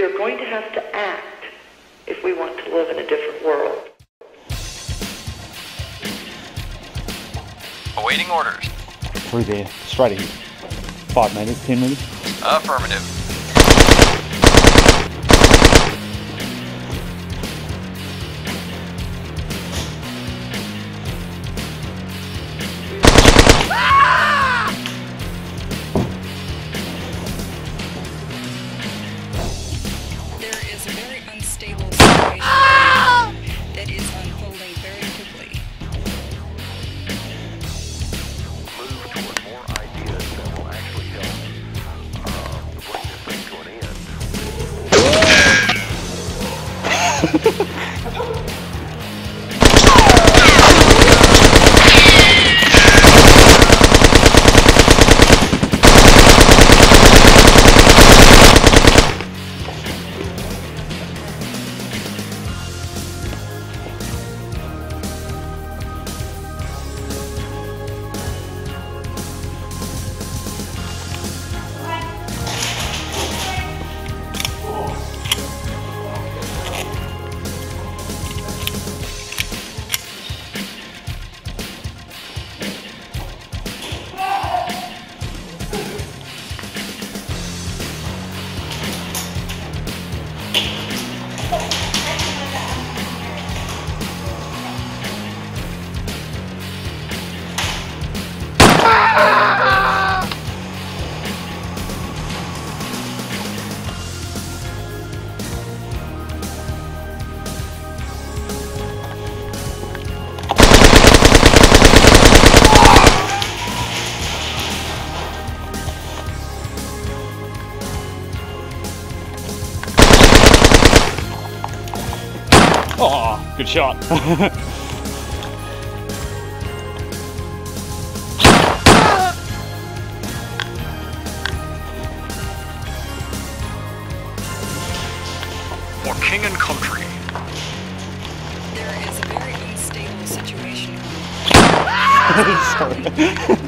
We are going to have to act if we want to live in a different world. Awaiting orders. Through there, straight ahead. Five minutes, ten minutes. Affirmative. Shot. For king and country. There is a very unstable situation. Sorry.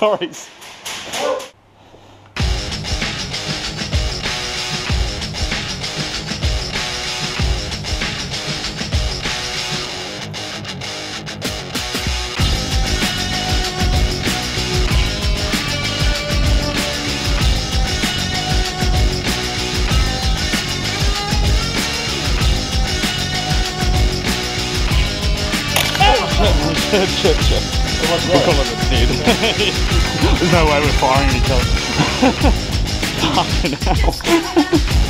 Sorry. Shit, shit, shit. We'll call it a. There's no way we're firing at each other. Fucking hell.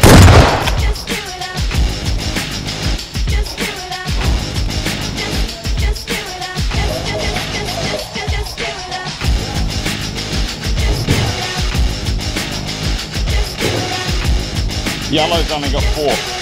Yellow's only got four.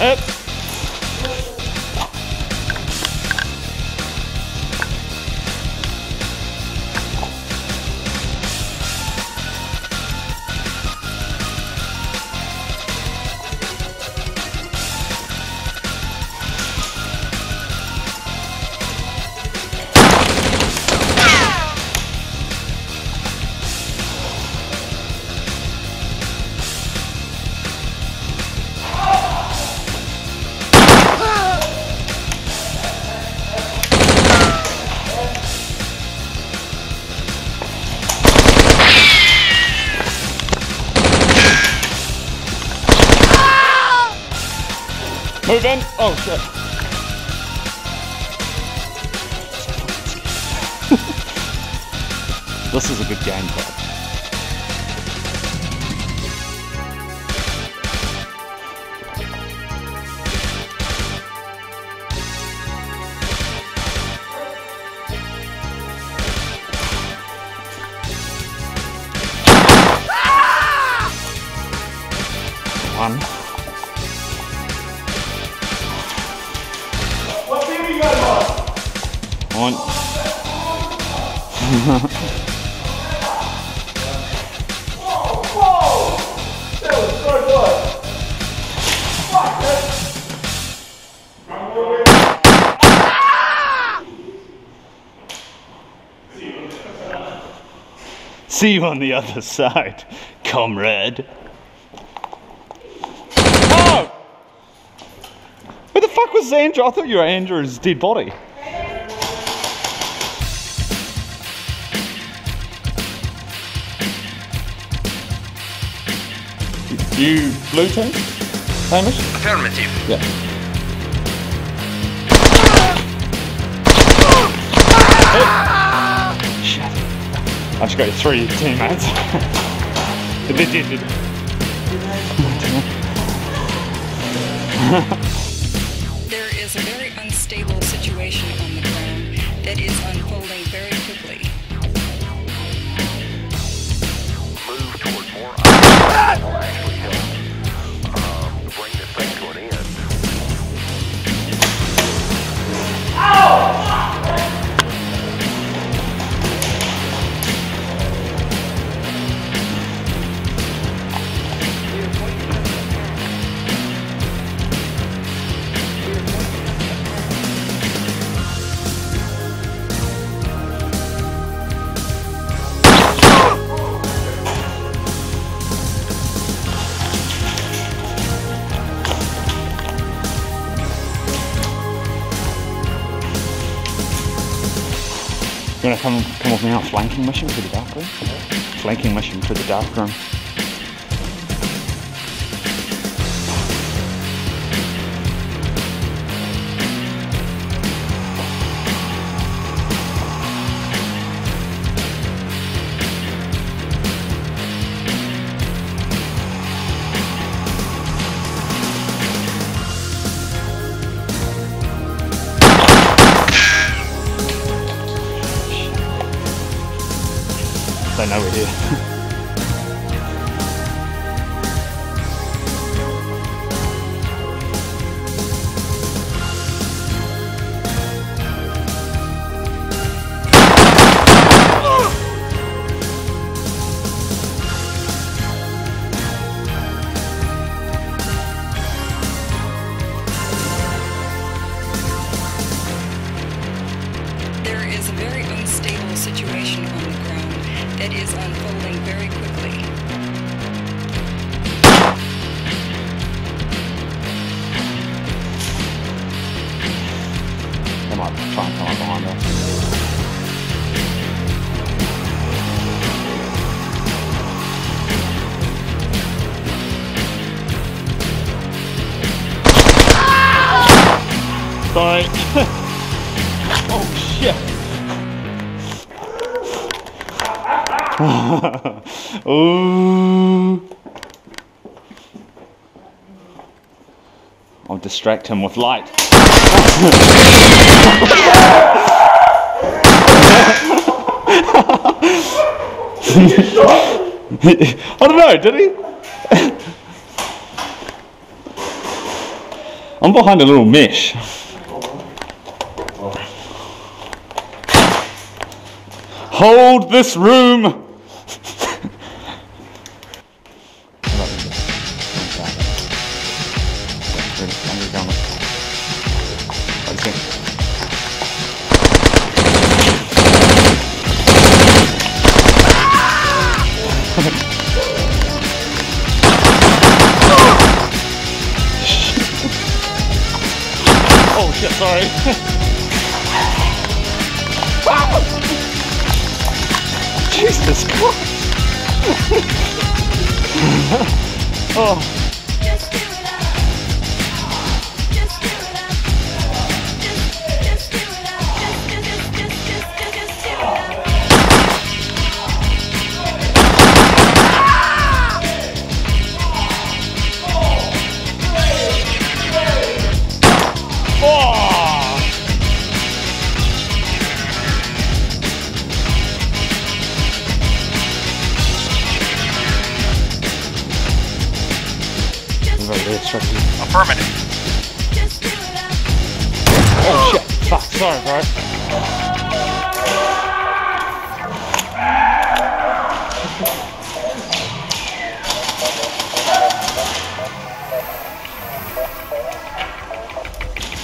Up. Move in. Oh shit. this is a good game club. One. One. See you on the other side, comrade. Oh! Where the fuck was Andrew? I thought you were Andrew's dead body. You blue team? Hamish? Affirmative. Yeah. Shit. I just got three teammates. they did it. There is a very unstable situation on the ground that is unfolding very quickly. move toward more ideas a flanking mission for the dark room. Flanking mission for the dark room. Oh shit. Ooh. I'll distract him with light. I don't know, did he? I'm behind a little mesh. Hold this room! Oh shit, sorry. oh, Fuck, sorry, bro.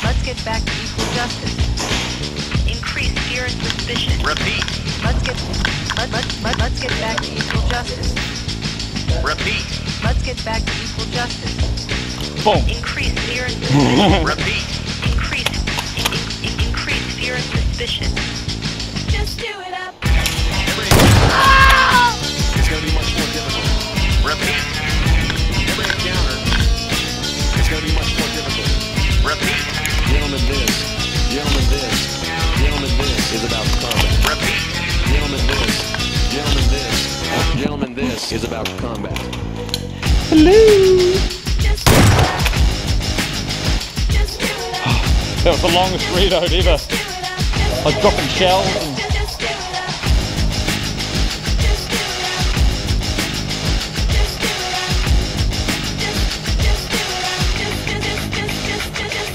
Let's get back to equal justice. Increase fear and suspicion. Repeat. Let's get let, let, let, let's get back to equal justice. Repeat. Let's get back to equal justice. Boom. Increase fear and suspicion. Repeat. Fear and suspicion. Just do it up. It's gonna be much more difficult. Repeat. Every encounter is gonna be much more difficult. Repeat. Gentlemen, this, gentlemen, this, gentlemen, this is about combat. Repeat. Gentlemen, this, gentlemen, this, gentlemen, this is about combat. Just do it up. Just do it up. That was the longest reload ever. Do it up. I was dropping shells and Just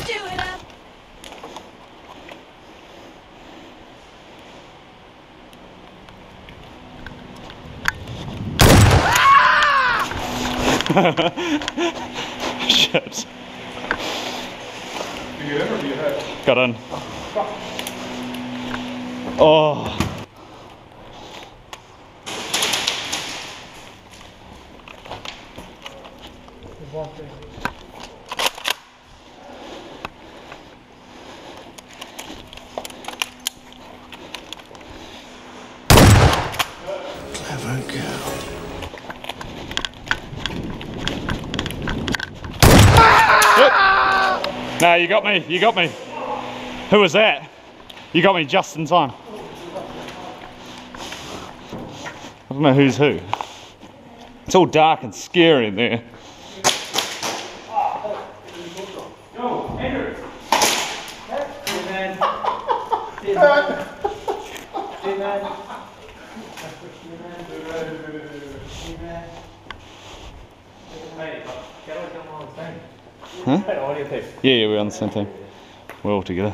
do it up. Just do it up. Just do it up. Just, just do it up. Just, just, just, just, just, just do it up. shit. Got in. Oh. No, you got me. You got me. Who was that? You got me just in time. I don't know who's who. It's all dark and scary in there. Huh? Yeah, yeah, we're on the same team. We're all together.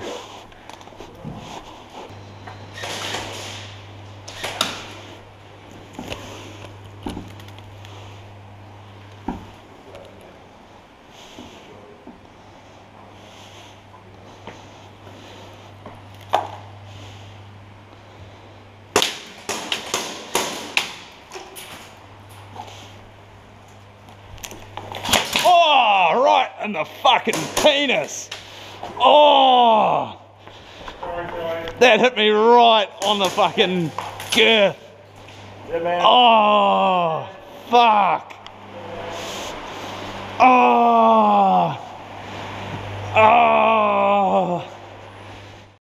Oh, right in the fucking penis. Oh, that hit me right on the fucking girth. Oh, fuck. Oh, oh.